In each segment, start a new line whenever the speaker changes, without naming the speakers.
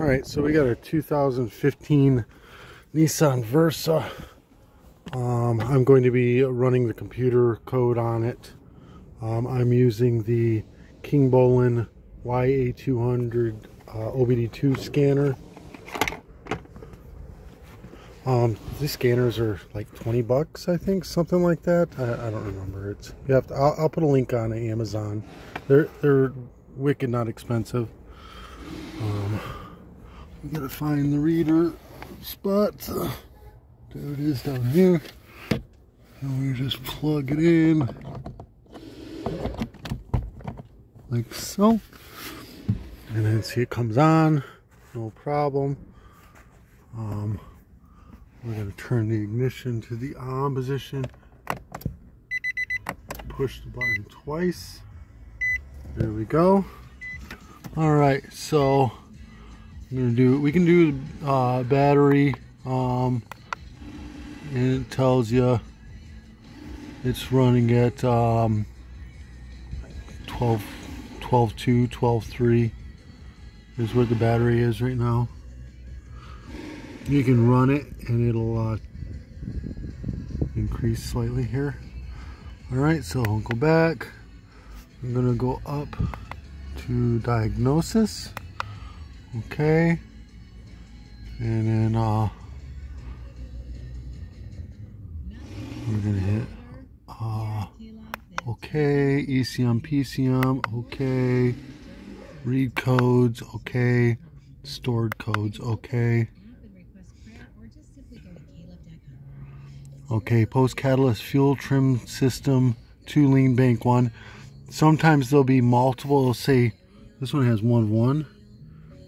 All right, so we got our 2015 Nissan Versa. Um, I'm going to be running the computer code on it. Um, I'm using the Kingbolen YA200 uh, OBD2 scanner. Um, these scanners are like 20 bucks, I think, something like that. I, I don't remember. It's you have to. I'll, I'll, put a link on Amazon. They're they're wicked not expensive. Um, we gotta find the reader spot. There it is down here. And we just plug it in like so. And then see it comes on, no problem. Um, we're to turn the ignition to the on position. Push the button twice. There we go. All right, so I'm gonna do. We can do uh, battery, um, and it tells you it's running at um, 12, 12 2, 12 3 is where the battery is right now. You can run it and it'll uh, increase slightly here. All right so I'll go back. I'm gonna go up to diagnosis okay and then uh, we're gonna hit uh, okay ECM PCM okay read codes okay stored codes okay Okay, post catalyst fuel trim system, too lean bank one. Sometimes there'll be multiple. Say this one has one one.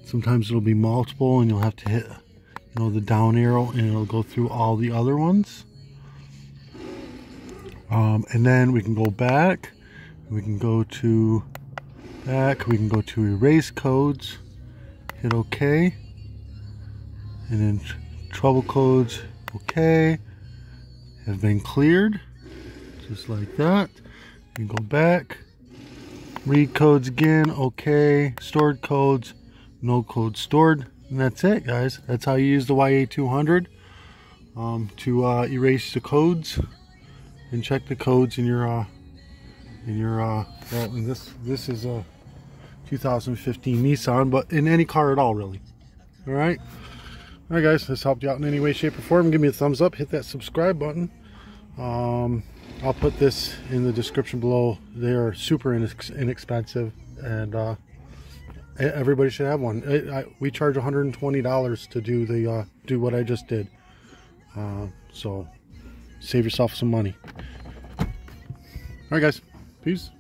Sometimes it'll be multiple, and you'll have to hit, you know, the down arrow, and it'll go through all the other ones. Um, and then we can go back. We can go to back. We can go to erase codes. Hit OK. And then trouble codes. Okay have been cleared just like that you go back read codes again okay stored codes no code stored and that's it guys that's how you use the YA200 um, to uh, erase the codes and check the codes in your uh, in your uh, well, this this is a 2015 Nissan but in any car at all really all right Alright guys, this helped you out in any way, shape, or form. Give me a thumbs up, hit that subscribe button. Um, I'll put this in the description below. They are super inexpensive and uh, everybody should have one. I, we charge $120 to do the uh, do what I just did. Uh, so save yourself some money. Alright guys, peace.